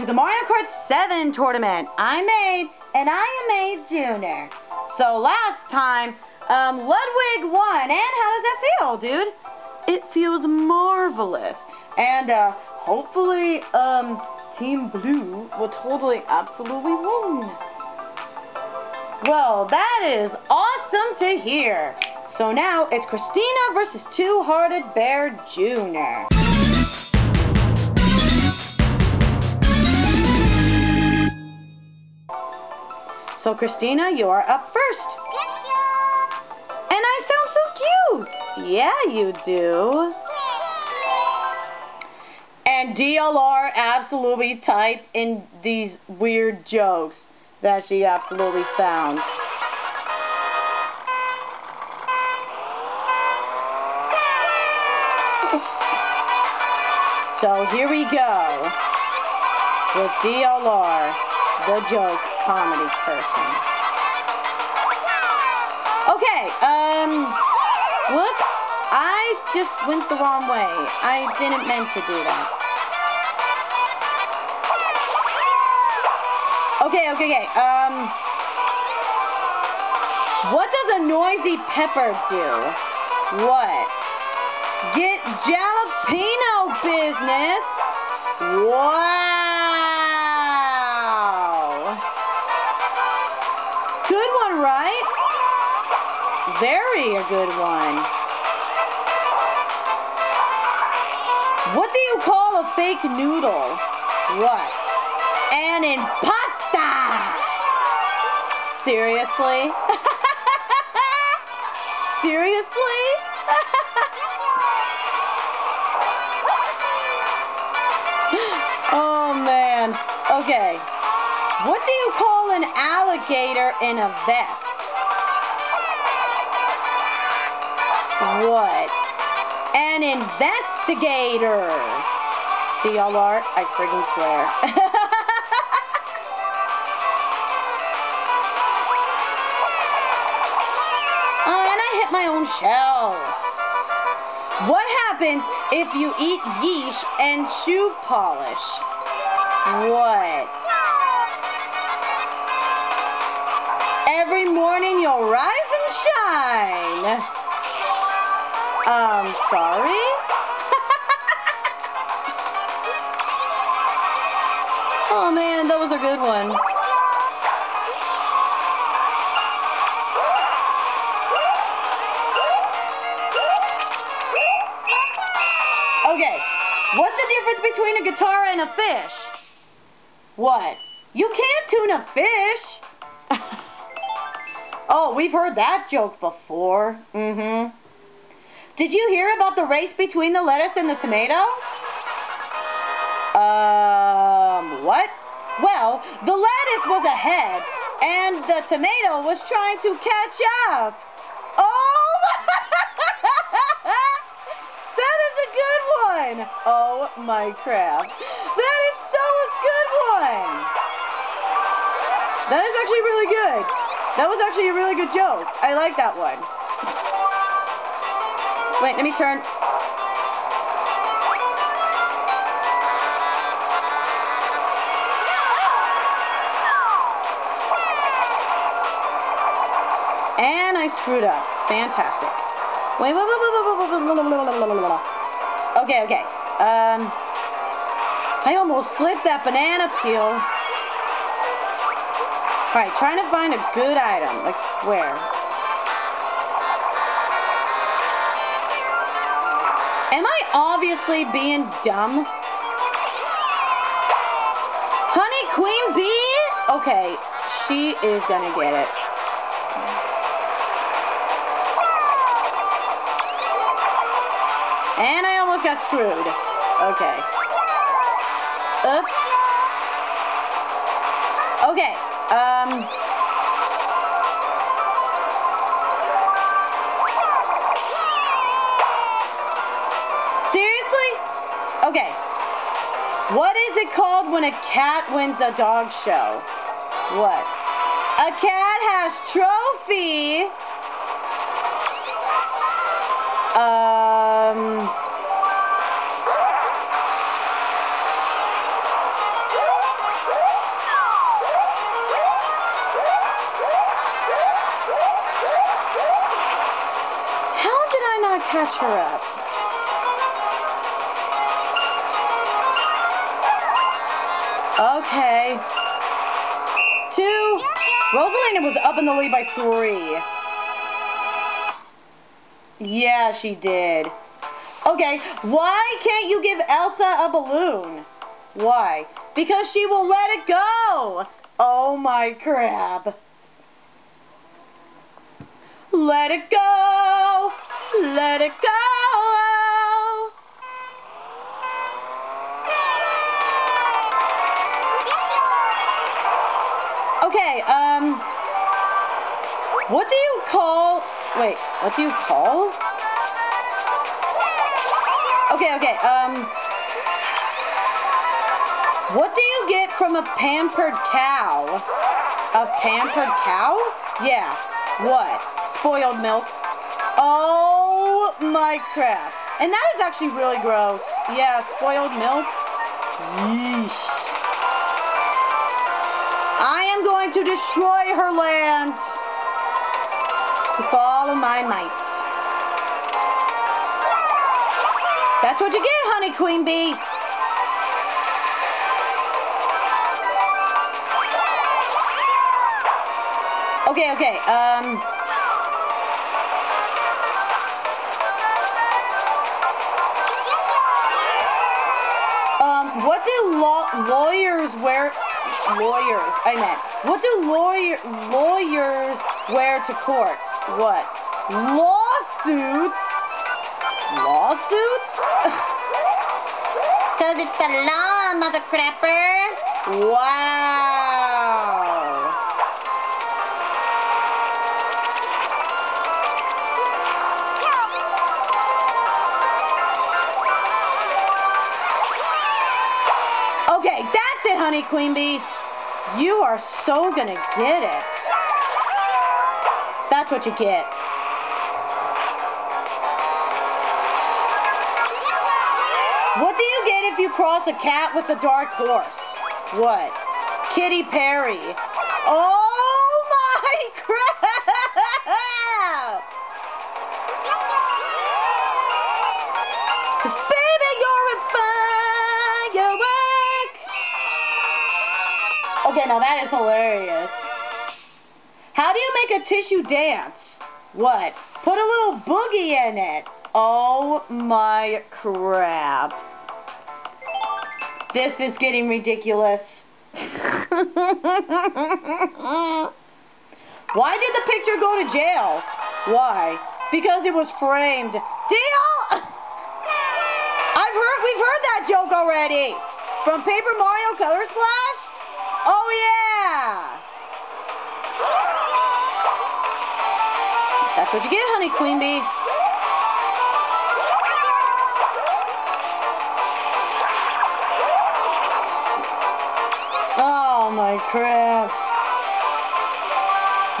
Welcome back, everybody, to the Mario Kart 7 tournament. I'm Maid, and I am Maid Jr. So last time, um, Ludwig won, and how does that feel, dude? It feels marvelous. And, uh, hopefully, um, Team Blue will totally, absolutely win. Well, that is awesome to hear. So now, it's Christina versus Two-Hearted Bear Jr. So, Christina, you're up first. And I sound so cute. Yeah, you do. And DLR absolutely typed in these weird jokes that she absolutely found. So here we go with DLR, the joke comedy person. Okay, um, whoops, I just went the wrong way. I didn't meant to do that. Okay, okay, okay, um, what does a noisy pepper do? What? Get jalapeno business? Wow! Right? Very a good one. What do you call a fake noodle? What? An impasta! Seriously? Seriously? oh man. Okay. What do you call an alligator in a vest? What? An investigator. DLR, I friggin' swear. oh, and I hit my own shell. What happens if you eat yeesh and shoe polish? What? Every morning you'll rise and shine. Um, sorry? oh man, that was a good one. Okay, what's the difference between a guitar and a fish? What? You can't tune a fish. Oh, we've heard that joke before. Mm-hmm. Did you hear about the race between the lettuce and the tomato? Um, what? Well, the lettuce was ahead, and the tomato was trying to catch up. Oh! that is a good one! Oh my crap. That is so a good one! That is actually really good. That was actually a really good joke. I like that one. Wait, let me turn. And I screwed up. Fantastic. Wait, blah, blah, blah, Okay, okay. Um, I almost slipped that banana peel. Alright, trying to find a good item. Like, where? Am I obviously being dumb? Honey Queen Bee? Okay, she is gonna get it. And I almost got screwed. Okay. Oops. Okay, um... Seriously? Okay. What is it called when a cat wins a dog show? What? A cat has trophy. Okay. Two. Rosalina was up in the lead by three. Yeah, she did. Okay, why can't you give Elsa a balloon? Why? Because she will let it go. Oh my crap. Let it go. Let it go. What do you call, wait, what do you call? Okay, okay, um, what do you get from a pampered cow? A pampered cow? Yeah, what? Spoiled milk? Oh my crap. And that is actually really gross. Yeah, spoiled milk. Yeesh. I am going to destroy her land. To follow my might. That's what you get, honey queen bee. Okay, okay, um... Um, what do law lawyers wear... Lawyers, I meant. What do lawyer lawyers wear to court? What? Lawsuits? Lawsuits? Cause it's the law, mother crapper. Wow. Okay, that's it, honey queen bee. You are so gonna get it. That's what you get. What do you get if you cross a cat with a dark horse? What? Kitty Perry. Oh my crap! Baby, you're a firework. Okay, now that is hilarious. A tissue dance? What? Put a little boogie in it. Oh my crap. This is getting ridiculous. Why did the picture go to jail? Why? Because it was framed. Deal! I've heard, we've heard that joke already. From Paper Mario Color Splash? Oh yeah! That's what you get, honey queen bee. Oh my crap.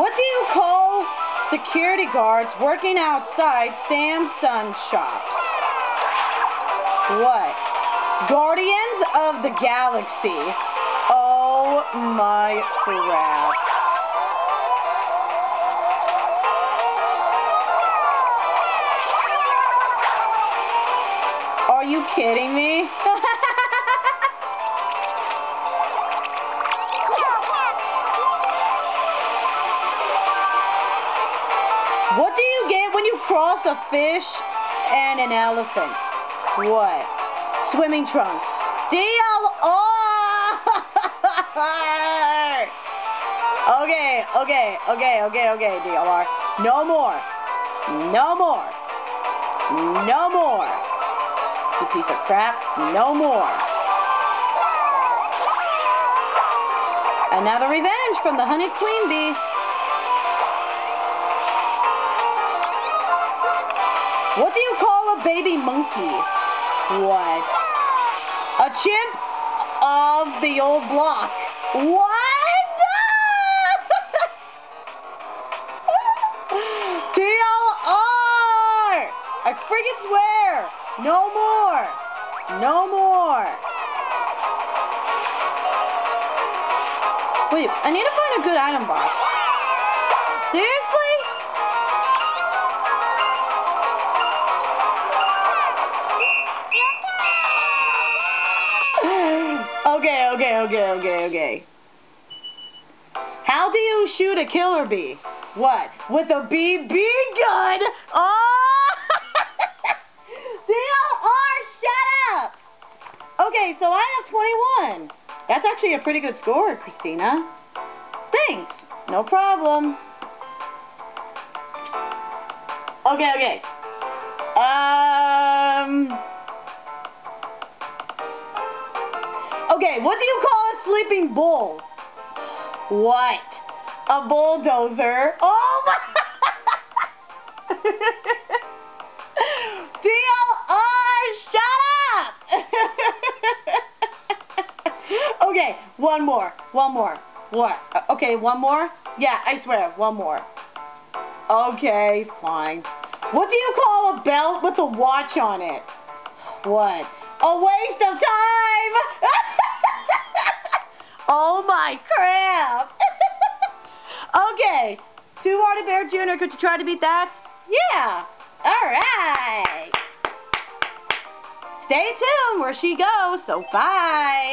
What do you call security guards working outside Samsung shops? What? Guardians of the Galaxy. Oh my crap. Are you kidding me? What do you get when you cross a fish and an elephant? What? Swimming trunks. DLR! okay, okay, okay, okay, okay, DLR. No more. No more. No more. You piece of crap. No more. Another revenge from the Honey Queen Bee. What do you call a baby monkey? What? A chimp of the old block. What? DLR! I freaking swear! No more! No more! Wait, I need to find a good item box. Seriously? okay, okay, okay, okay, okay. How do you shoot a killer bee? What? With a BB gun? Oh! 21. That's actually a pretty good score, Christina. Thanks. No problem. Okay, okay. Um. Okay, what do you call a sleeping bull? What? A bulldozer. Oh my! DLR, shut up! okay, one more. One more. What? Uh, okay, one more? Yeah, I swear, one more. Okay, fine. What do you call a belt with a watch on it? What? A waste of time! oh my crap! okay, two Water Bear Jr., could you try to beat that? Yeah! Alright! Stay tuned where she goes, so bye!